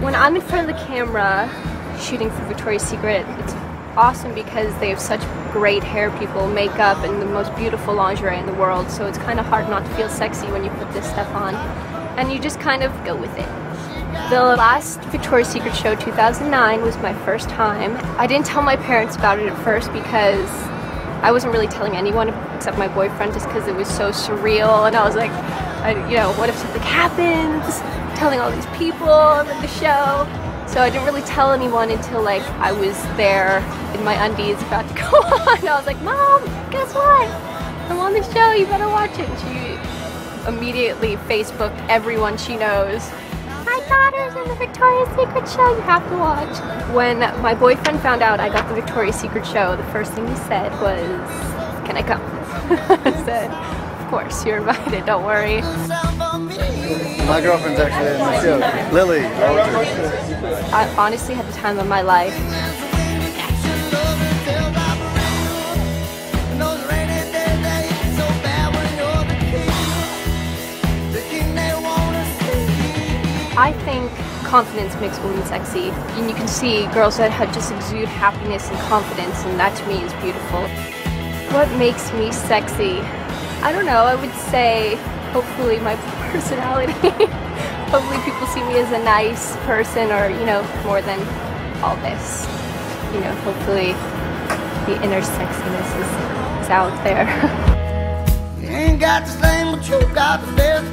When I'm in front of the camera shooting for Victoria's Secret, it's awesome because they have such great hair people, makeup, and the most beautiful lingerie in the world. So it's kind of hard not to feel sexy when you put this stuff on. And you just kind of go with it. The last Victoria's Secret show, 2009, was my first time. I didn't tell my parents about it at first because I wasn't really telling anyone except my boyfriend just because it was so surreal. And I was like, I, you know, what if something happens? Telling all these people I'm the show. So I didn't really tell anyone until like I was there in my undies about to go on. I was like, Mom, guess what? I'm on the show, you better watch it. And she immediately Facebooked everyone she knows. My daughter's in the Victoria's Secret show, you have to watch. When my boyfriend found out I got the Victoria's Secret show, the first thing he said was, Can I come? I said, Of course, you're invited, don't worry. My girlfriend's actually in the show. Lily. I honestly had the time of my life. I think confidence makes women sexy. And you can see girls that have just exude happiness and confidence, and that to me is beautiful. What makes me sexy? I don't know, I would say hopefully my personality. hopefully people see me as a nice person or, you know, more than all this. You know, hopefully the inner sexiness is, is out there. You ain't got the same, but you got the best